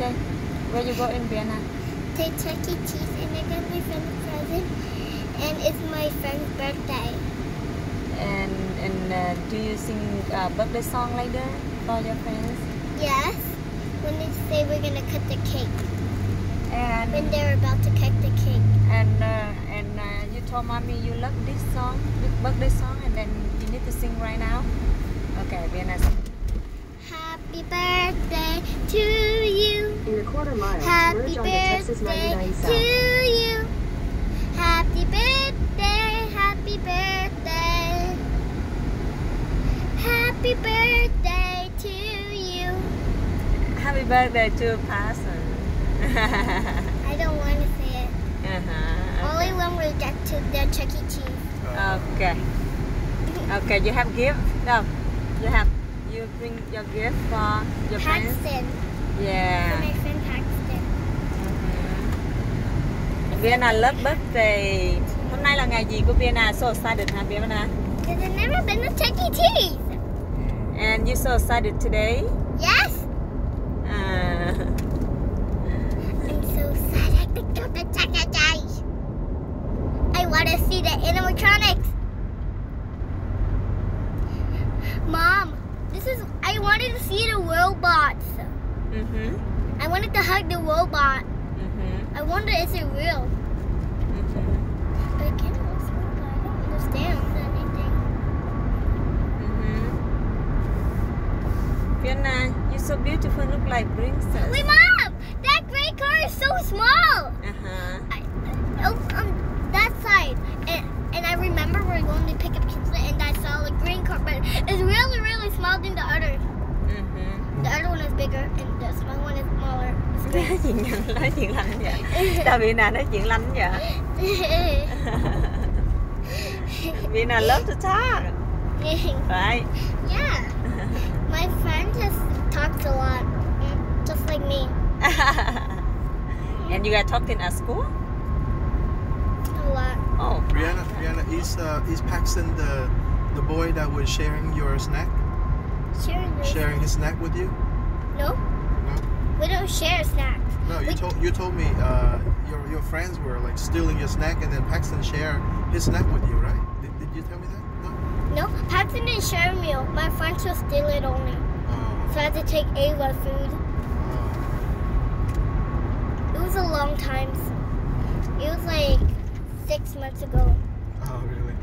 Okay. Where you go in Bryanna? to Chuck E. Cheese and I got my friend a present. And it's my friend's birthday. And and uh, do you sing uh, birthday song later for your friends? Yes. When they say we're gonna cut the cake. And When they're about to cut the cake. and uh, and uh, you told mommy you love this song, this birthday song, and then you need to sing right now. Okay, Bryanna. Happy birthday you. Quarter mile, Happy merge onto Texas birthday to you. Happy birthday, happy birthday. Happy birthday to you. Happy birthday to Paxton. I don't want to say it. uh-huh. Only when we get to the Chuck E. Cheese. Okay. Okay, you have gift? No. You have you bring your gift for your friends? Paxton. For Yeah. my friend Paxton. Mhm. Bryanna love birthday. Hôm nay là ngày gì của Bryanna? So excited hả Bryanna? Because I've never been to Chuck E. Cheese. And you're so excited today? Yes. Uh, I'm so excited to go to Chuck E. Cheese. I want to see the animatronics. Mom, this is. I wanted to see the robots. mhm. I wanted to hug the robot. I wonder is it real? I can't understand. I don't understand anything. Mhm. Bryanna, you're so beautiful. Look like princess. Wait, Mom! That gray car is so small. Uh-huh. I, oh, um, that side. And, and I remember we were going to pick up Kinsley and I saw the green car, but it's really, really small than the other. Mhm. The other one is bigger and the small one is smaller. It's Nói chuyện nhanh, nói chuyện lanh vậy. Sao Bryanna nói chuyện lanh vậy? Bryanna love to talk. Right? yeah. My friend just talks a lot, just like me. and you are talking at school? A lot. Oh. Bryanna, Bryanna, is uh, is Paxton the the boy that was sharing your snack, Sharing this. sharing his snack with you? No? We don't share snacks. No, you We- told you told me uh, your your friends were like stealing your snack, and then Paxton shared his snack with you, right? Did, did you tell me that? No. No, Paxton didn't share a meal. My friends just steal it only. Oh. So I had to take Ava food. oh. It was a long time. It was like six months ago. Oh, really?